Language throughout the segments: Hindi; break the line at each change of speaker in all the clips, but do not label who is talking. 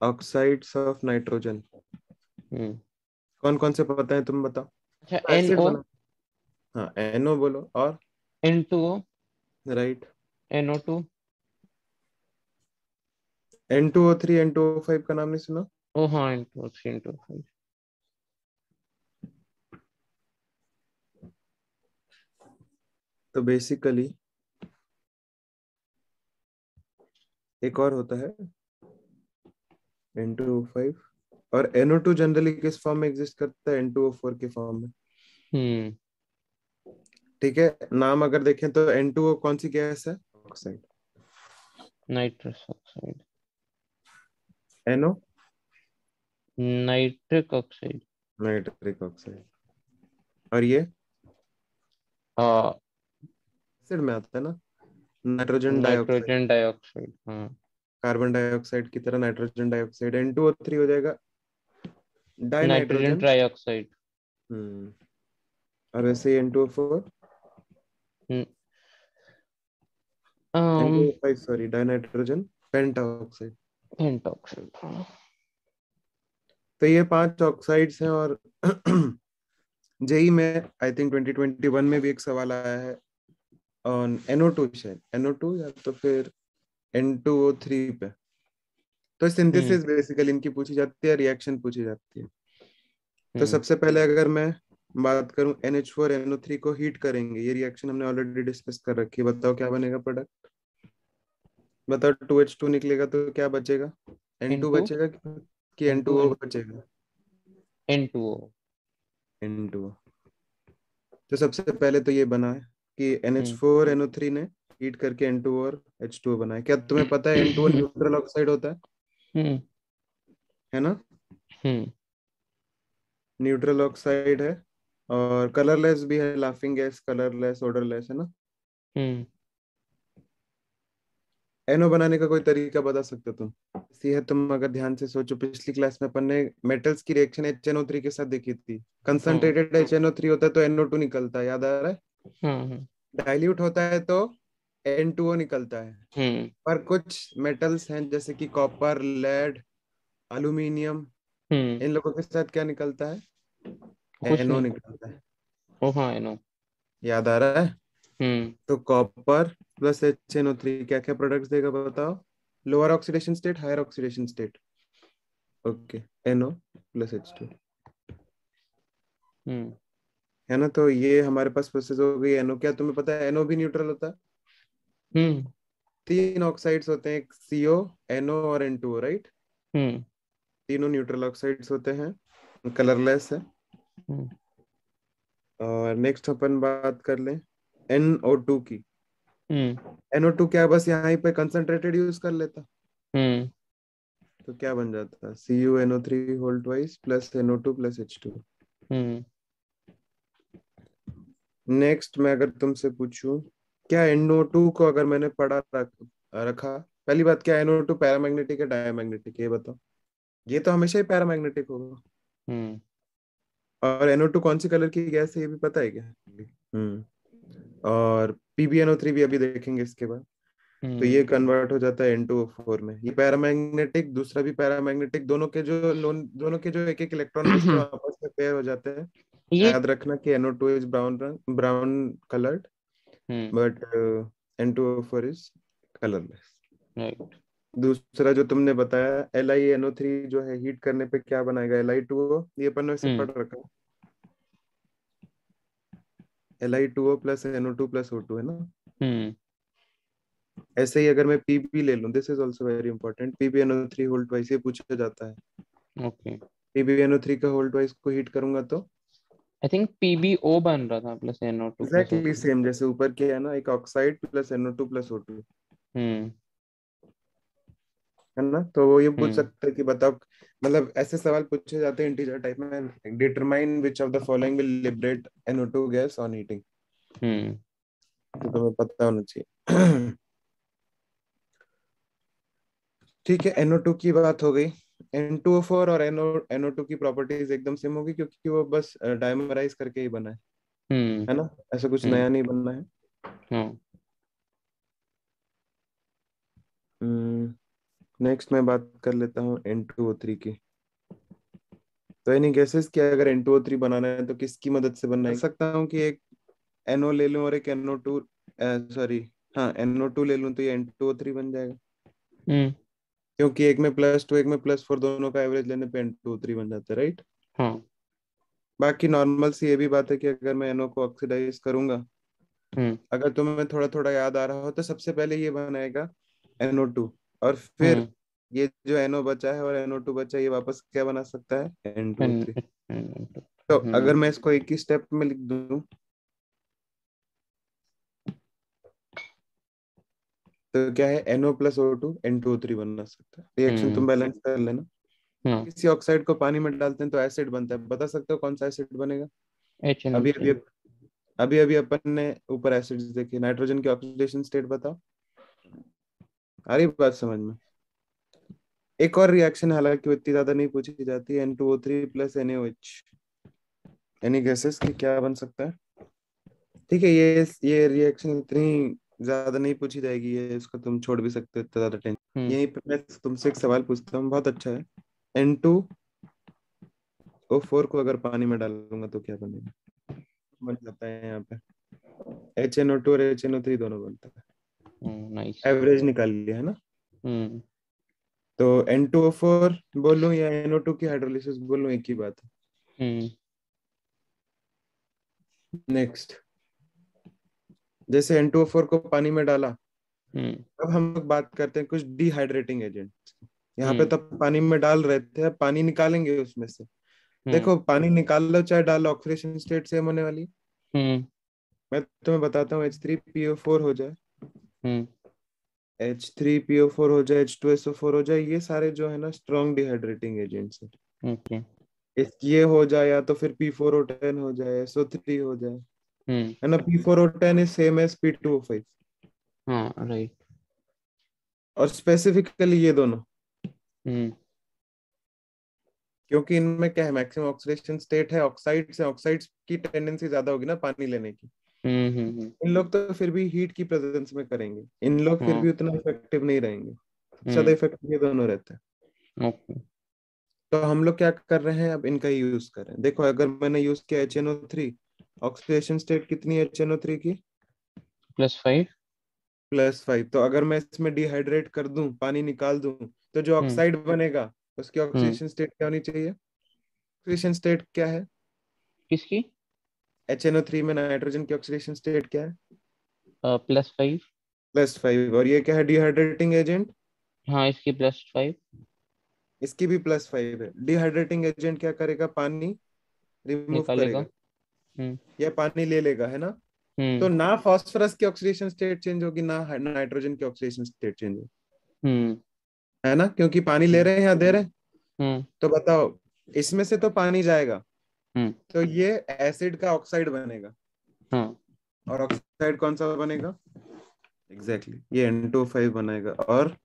ऑक्साइड्स ऑफ़ नाइट्रोजन कौन कौन से पता है तुम बताओ?
अच्छा एन ओ
बना। हाँ एनओ बोलो और?
N two O
right
N O two
N two O three N two O five का नाम नहीं सुना?
ओ हाँ N two O three N two five
तो बेसिकली एक और होता है। एन टू ओ फाइव और एनओ टू जनरली किस फॉर्म में एग्जिस्ट करता है? एन टू ओ फोर के फॉर्म में।
हम्म।
ठीक है नाम अगर देखें तो एन टू ओ कौन सी गैस है? Oxide
nitrous oxide
N O
nitric oxide
nitric oxide और ये?
हाँ।
एसिड में आता है ना? नाइट्रोजन डाइऑक्साइड
नाइट्रोजन डाइऑक्साइड हाँ।
कार्बन डाइऑक्साइड की तरह nitrogen dioxide N two O three हो जाएगा।
नाइट्रोजन
डाइनाइट्रोजन
ट्राइऑक्साइड
हम्म। और वैसे N two O four two five sorry dinitrogen pentaoxide
pentoxide हाँ।
तो ये पाँच ऑक्साइड्स हैं और जेई में आई थिंक 2021 में भी एक सवाल आया है ऑन NO2 शायद। NO2 या तो फिर N2O3 पे। तो सिंथेसिस बेसिकली इनकी पूछी जाती है रिएक्शन पूछी जाती है। तो
हम्म,
सबसे पहले अगर मैं बात करूँ NH4 NO3 को हीट करेंगे ये रिएक्शन हमने ऑलरेडी डिस्कस कर रखी है। बताओ क्या बनेगा प्रोडक्ट बताओ 2H2 निकलेगा तो क्या बचेगा? N2
N2?
बचेगा कि- कि
N2
N2O बचेगा?
N2O
N2 तो सबसे पहले तो ये बना है कि NH4 NO3 ने हीट करके N2 और H2O बनाया क्या तुम्हें पता है N2O न्यूट्रल ऑक्साइड होता है?
हम्म।
है ना?
हम्म।
न्यूट्रल ऑक्साइड है और कलरलेस भी है लाफिंग गैस कलरलेस ऑर्डरलेस है ना?
हम्म।
एनो बनाने का कोई तरीका बता सकते हो तुम? सी है तुम अगर ध्यान से सोचो पिछली क्लास में अपन ने मेटल्स की रिएक्शन HNO3 के साथ देखी थी। कंसंट्रेटेड HNO3 होता है तो NO2 निकलता है याद आ रहा है?
हाँ हाँ।
डाइल्यूट होता है तो N2O निकलता है।
हम्म।
पर कुछ मेटल्स हैं जैसे कि कॉपर लेड एल्यूमिनियम
हम्म।
इन लोगों के साथ क्या निकलता है?
एनओ
निकलता है।
ओ हाँ know
याद आ रहा है?
हम्म।
तो copper plus H N O three क्या क्या प्रोडक्ट्स देगा बताओ? Lower oxidation state higher oxidation state okay N O plus H
two
है ना? तो ये हमारे पास प्रोसेस हो गई NO क्या तुम्हें पता है? एनओ भी न्यूट्रल होता। है
हम्म।
तीन ऑक्साइड्स होते हैं सीओ एनओ और एन टू राइट
हम्म।
तीनों न्यूट्रल ऑक्साइड्स होते हैं कलरलेस है।
हम्म।
और नेक्स्ट अपन बात कर लें NO2 की।
हम्म।
NO2 क्या बस यहाँ पे कंसंट्रेटेड यूज़ कर लेता? तो क्या बन जाता? CuNO3 whole twice plus NO2 plus H2
हम्म।
नेक्स्ट मैं अगर तुमसे पूछूँ क्या NO2 को अगर मैंने पढ़ा रख, रखा? पहली बात क्या NO2 पैरामैग्नेटिक है डायमैग्नेटिक ये बताओ। ये तो हमेशा ही पैरामैग्नेटिक होगा।
हम्म।
और NO2 कौन सी कलर की गैस है ये भी पता है क्या? हम्म। और PbNO3 भी अभी देखेंगे इसके बाद। तो ये कन्वर्ट हो जाता है N2O4 में। ये पैरामैग्नेटिक दूसरा भी पैरामैग्नेटिक दोनों के जो दोनों के जो एक एक इलेक्ट्रॉन आपस में पेयर हो जाते हैं। याद रखना कि NO2 इज़ ब्राउन रंग ब्राउन कलर्ड
हम्म।
बट N2O4 इज़ कलरलेस दूसरा जो तुमने बताया LiNO3 जो है हीट करने पे क्या बनाएगा? Li2O ये अपन ने वैसे
हम्म।
पढ़ रखा है। Li2O plus NO2 plus O2 है ना?
हम्म।
ऐसे ही अगर मैं Pb ले लूँ this is also very important PbNO3 whole twice ये पूछा जाता है।
ओके
PbNO3 का होल्ड ट्वाइस को हीट करूँगा तो?
आई थिंक PbO बन रहा था plus NO2 plus
exactly same जैसे ऊपर किया है ना एक oxide plus NO2 plus O2
हम्म।
है ना? तो वो ये पूछ
हम्म।
सकते हैं कि बताओ मतलब ऐसे सवाल पूछे जाते हैं इंटीजर टाइप में determine which of the following will liberate NO2 gas on heating
हम्म।
तो तुम्हें पता होना चाहिए। ठीक है NO2 की बात हो गई। N2O4 और NO NO2 की प्रॉपर्टीज़ एकदम सेम होगी क्योंकि वो बस डायमराइज करके ही बना है।
हम्म।
है ना? ऐसा कुछ
हम्म।
नया नहीं बनना है।
हाँ।
हम्म, नेक्स्ट मैं बात कर लेता हूँ N2O3 की। तो एनी गेसेस कि अगर N2O3 बनाना है तो किसकी मदद से बनना है? सकता हूँ कि एक NO ले लूँ और एक NO2 सॉरी हाँ NO2 ले लूँ तो ये N2O3 बन जाएगा।
हम्म।
क्योंकि एक में प्लस टू एक में प्लस फोर दोनों का एवरेज लेने पे N2O3 बन जाता है राइट
हाँ।
बाकी नॉर्मल सी ये भी बात है कि अगर मैं NO को ऑक्सीडाइज करूँगा
हम्म।
अगर तुम्हें थोड़ा थोड़ा याद आ रहा हो तो सबसे पहले ये बनाएगा एनओ टू और फिर
हम्म।
ये जो एनओ बचा है और एनओ टू बचा है ये वापस क्या बना सकता है? एन
टू थ्री
तो
हम्म,
अगर मैं इसको एक ही स्टेप में लिख दूँ तो क्या है? NO plus O two N two O three बना सकता है। रिएक्शन
हम्म।
तुम बैलेंस कर लेना।
हाँ।
किसी ऑक्साइड को पानी में डालते हैं तो एसिड बनता है। बता सकते हो कौन सा एसिड बनेगा?
एच एन
अभी अभी अभी अभी अपन ने ऊपर एसिड देखे। नाइट्रोजन की ऑक्सीडेशन स्टेट बताओ। आ रही बात समझ में? एक और रिएक्शन हालाँकि इतनी ज़्यादा नहीं पूछी जाती। है N2O3 plus NaOH any guesses कि क्या बन सकता है? ठीक है ये ये रिएक्शन इतनी ज़्यादा नहीं पूछी जाएगी ये इसको तुम छोड़ भी सकते हो इतना ज़्यादा टेंशन।
हम्म।
यहीं पे मैं तुमसे एक सवाल पूछता हूँ बहुत अच्छा है। N2O4 को अगर पानी में डालूँगा तो क्या बनेगा? बन जाता है यहाँ पे। HNO2 और HNO3 दोनों बनता है। एवरेज निकाल लिया है ना? तो एन टू ओ फोर बोलूँ या एन ओ टू की हाइड्रोलिसिस बोलूँ एक ही बात है।
हम्म।
नेक्स्ट जैसे N2O4 को पानी में डाला
हम्म।
अब हम लोग बात करते हैं कुछ डिहाइड्रेटिंग एजेंट यहाँ पे
हम्म।
तब पानी में डाल रहे थे अब पानी निकालेंगे उसमें से।
हम्म,
देखो पानी निकाल लो चाहे डालो ऑक्सीडेशन स्टेट सेम होने वाली। मैं तुम्हें बताता हूँ H3PO4 हो जाए।
हम्म।
H3PO4 हो जाए H2SO4 हो जाए ये सारे जो है ना स्ट्रॉन्ग डिहाइड्रेटिंग एजेंट्स है। ये हो जाए या तो फिर P4O10 हो जाए एसओ थ्री हो जाए।
हम्म।
है ना? P4O10 is same as P2O5
हाँ राइट
और स्पेसिफिकली ये दोनों।
हम्म।
क्योंकि इनमें क्या है? मैक्सिमम ऑक्सीडेशन स्टेट है ऑक्साइड से ऑक्साइड्स की टेंडेंसी ज़्यादा होगी ना पानी लेने की।
हम्म हम्म
इन लोग तो फिर भी हीट की प्रेजेंस में करेंगे। इन लोग फिर
हाँ।
भी उतना इफ़ेक्टिव नहीं रहेंगे। ज़्यादा इफ़ेक्टिव ये दोनों रहते हैं। तो हम लोग क्या कर रहे हैं? अब इनका यूज़ कर रहे हैं। देखो अगर मैंने यूज़ किया H N O three oxidation state कितनी है एच थ्री की?
प्लस फाइव
प्लस फाइव तो अगर मैं इसमें डिहाइड्रेट कर दूँ पानी निकाल दूँ तो जो
हम्म।
ऑक्साइड बनेगा उसकी ऑक्सीडेशन स्टेट क्या होनी चाहिए? ऑक्सीडेशन स्टेट क्या है?
किसकी?
एच थ्री में नाइट्रोजन की ऑक्सीडेशन स्टेट क्या है?
प्लस फाइव
प्लस फाइव और ये क्या है? डिहाइड्रेटिंग एजेंट
हाँ इसकी प्लस फाइव
इसकी भी प्लस फाइव है। डिहाइड्रेटिंग एजेंट क्या करेगा? पानी रिमूव करेगा।
हम्म।
या पानी ले लेगा है ना? तो
हम्म
ना फास्फोरस की ऑक्सीडेशन स्टेट चेंज होगी ना नाइट्रोजन की ऑक्सीडेशन स्टेट चेंज होगी।
हम्म।
है ना? क्योंकि पानी ले रहे हैं या दे रहे हैं। तो बताओ इसमें से तो पानी जाएगा। तो ये एसिड का ऑक्साइड बनेगा।
हाँ।
और ऑक्साइड कौन सा बनेगा? एग्जैक्टली exactly, ये N2O5 बनाएगा और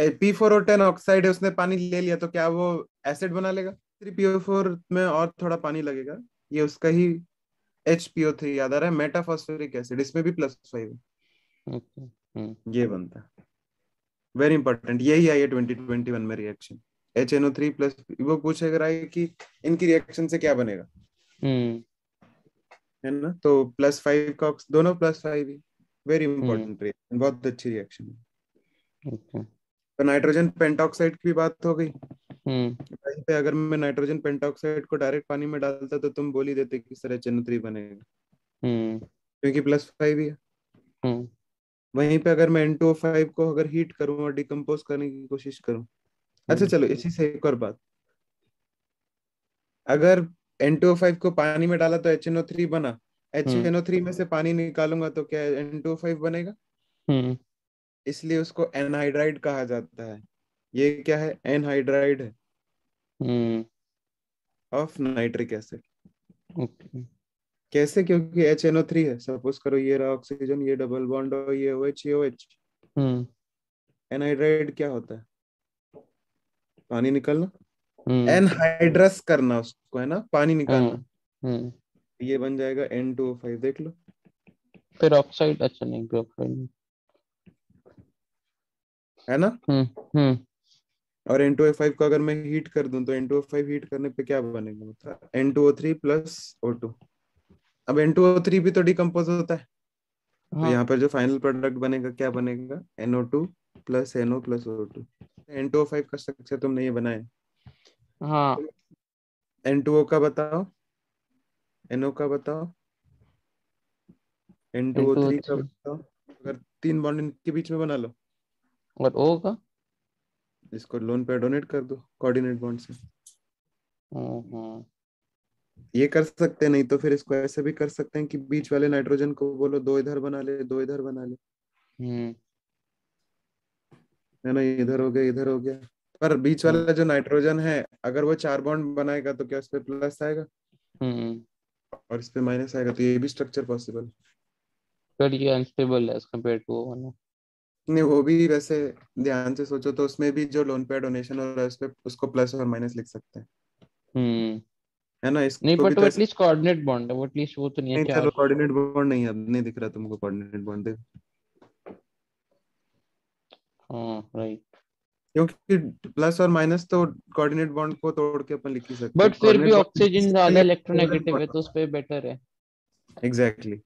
P4O10 ऑक्साइड है उसने पानी ले लिया तो क्या वो एसिड बना लेगा? 3PO4 में और थोड़ा पानी लगेगा। ये उसका ही HPO3 याद आ रहा है? मेटाफॉस्फोरिक एसिड इसमें भी प्लस फाइव है।
हम्म
ये बनता है। वेरी इंपॉर्टेंट यही आई है 2021 में reaction H N O three plus वो पूछेगा रहा है कि इनकी रिएक्शन से क्या बनेगा?
हम्म
है ना? तो प्लस फाइव का दोनों प्लस फाइव ही। वेरी इंपॉर्टेंट रिएक्शन बहुत अच्छी रिएक्शन है। तो नाइट्रोजन पेंटॉक्साइड की बात हो गई। वहीं पे अगर मैं नाइट्रोजन पेंटॉक्साइड को डायरेक्ट पानी में डालता तो तुम बोल ही देते कि सर एच थ्री बनेगा।
हम्म।
क्योंकि प्लस फाइव ही है।
हम्म।
वहीं पे अगर मैं एन टू फाइव को अगर हीट करूँ और डिकम्पोज करने की कोशिश करूँ। अच्छा
हम्म।
चलो इसी से एक और बात। अगर N2O5 को पानी में डाला तो एच एन ओ थ्री बना। एच एन ओ थ्री में से पानी निकालूँगा तो क्या N2O5 बनेगा?
हम्म।
इसलिए उसको एनहाइड्राइड कहा जाता है। ये क्या है? एनहाइड्राइड है।
हम्म।
ऑफ़ नाइट्रिक एसिड कैसे? क्योंकि HNO3 है। सपोज़ करो ये रहा ऑक्सीजन ये डबल बॉन्ड और ये OH ये OH
हम्म।
एनहाइड्राइड क्या होता है? पानी निकालना?
हम्म।
एनहाइड्रस करना उसको है ना? पानी निकालना।
हाँ, हम्म।
ये बन जाएगा N2O5 देख लो।
फिर ऑक्साइड अच्छा नहीं ऑक्साइड
है ना?
हम्म हम्म।
और एन टू ओ फाइव को अगर मैं हीट कर दूँ तो N two O five heat करने पे क्या बनेगा? मतलब N two O three plus O two अब एन टू ओ थ्री भी तो डिकम्पोज होता है। हाँ. तो
हाँ।
यहाँ पर जो फाइनल प्रोडक्ट बनेगा क्या बनेगा? N O two plus N O plus O two N two O five का स्ट्रक्चर तुमने ये बनाया।
हाँ।
एन टू ओ का बताओ। एनओ का बताओ। एन टू ओ थ्री का बताओ। अगर तीन बॉन्ड इनके बीच में बना लो।
और O का?
इसको लोन पे डोनेट कर दो कोऑर्डिनेट बॉन्ड से
हम्म
ये कर सकते हैं नहीं तो फिर इसको ऐसे भी कर सकते हैं कि बीच वाले नाइट्रोजन को बोलो दो इधर बना ले दो इधर बना ले।
हम्म।
है ना इधर हो गया इधर हो गया। पर बीच वाला जो नाइट्रोजन है अगर वो चार बॉन्ड बनाएगा तो क्या उस पे प्लस आएगा?
हम्म।
और इस पे माइनस आएगा तो ये भी स्ट्रक्चर पॉसिबल
पर ये अनस्टेबल है एज कंपेयर टू वो वाला।
नहीं वो भी वैसे ध्यान से सोचो तो उसमें भी जो लोन पे डोनेशन हो रहा है उस पे उसको प्लस और माइनस लिख सकते हैं।
हम्म।
है ना? इसको
नहीं बट
तो
एटलीस्ट कोऑर्डिनेट बॉन्ड है वो एटलीस्ट वो तो नहीं है
नहीं चलो कोऑर्डिनेट बॉन्ड नहीं अब नहीं दिख रहा तुमको कोऑर्डिनेट बॉन्ड देख
हाँ राइट
क्योंकि प्लस और माइनस तो कोऑर्डिनेट बॉन्ड को तोड़ के अपन लिख ही सकते
बट फिर भी ऑक्सीजन ज़्यादा इलेक्ट्रोनेगेटिव है तो उस पे बेटर है।
एग्जैक्टली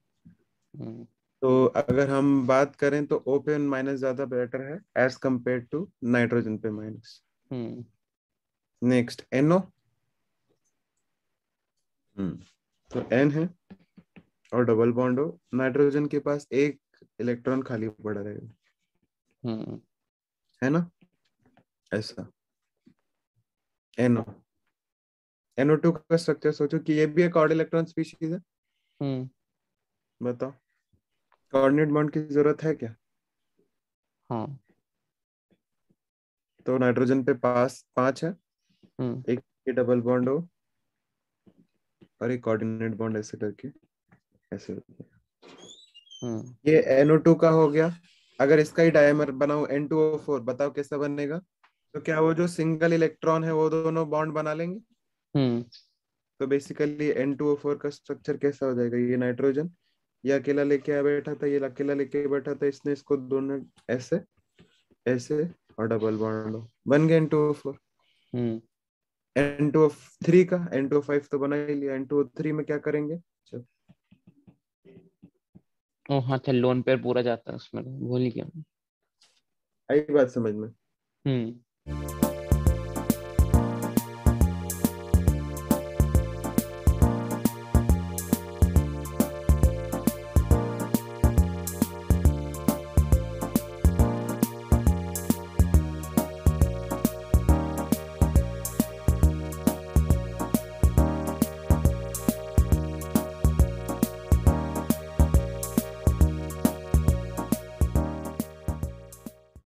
हम्म।
तो अगर हम बात करें तो O पे माइनस ज़्यादा बेटर है एज कंपेयर टू नाइट्रोजन पे माइनस।
हम्म।
Next N O. तो N है और डबल बॉन्ड हो। नाइट्रोजन के पास एक इलेक्ट्रॉन खाली पड़ा रहेगा।
हम्म।
है ना? ऐसा। NO NO2 का स्ट्रक्चर सोचो कि ये भी एक ऑड इलेक्ट्रॉन स्पीशीज है।
हम्म।
बताओ। कोऑर्डिनेट बॉन्ड की ज़रूरत है क्या?
हाँ।
तो नाइट्रोजन पे पास पाँच है।
हम्म।
एक ये डबल बॉन्ड हो और एक कोऑर्डिनेट बॉन्ड ऐसे करके ऐसे।
हम्म।
ये NO2 का हो गया। अगर इसका ही डायमर बनाओ N2O4 बताओ कैसा बनेगा? तो क्या वो जो सिंगल इलेक्ट्रॉन है वो दोनों बॉन्ड बना लेंगे?
हम्म।
तो बेसिकली N2O4 का स्ट्रक्चर कैसा हो जाएगा? ये नाइट्रोजन ये अकेला लेके आ बैठा था ये अकेला लेके बैठा था इसने इसको दोनों ऐसे ऐसे और डबल बॉन्ड बन गया N2O4
हम्म।
N2O3 का N2O5 तो बना ही लिया। N2O3 में क्या करेंगे?
ओ हाँ अच्छा लोन पेयर पूरा जाता है उसमें भूल ही गया
आई बात समझ में।
हम्म।